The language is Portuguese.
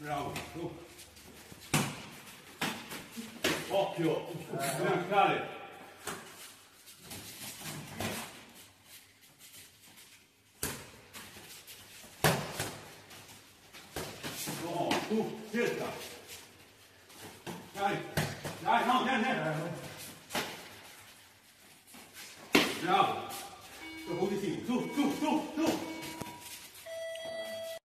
Bravo. Occhio, bilanciare. No, cerca. Dai, dai, no, vieni. Bravo.